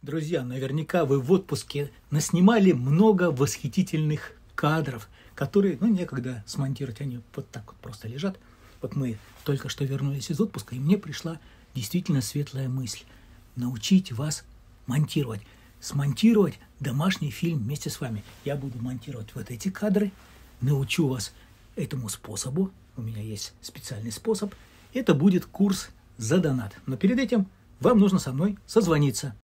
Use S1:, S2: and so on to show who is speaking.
S1: Друзья, наверняка вы в отпуске наснимали много восхитительных кадров, которые, ну, некогда смонтировать, они вот так вот просто лежат. Вот мы только что вернулись из отпуска, и мне пришла действительно светлая мысль – научить вас монтировать. Смонтировать домашний фильм вместе с вами. Я буду монтировать вот эти кадры, научу вас этому способу. У меня есть специальный способ. Это будет курс за донат. Но перед этим вам нужно со мной созвониться.